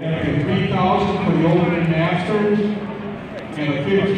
And three thousand for the opening masters and a fifteen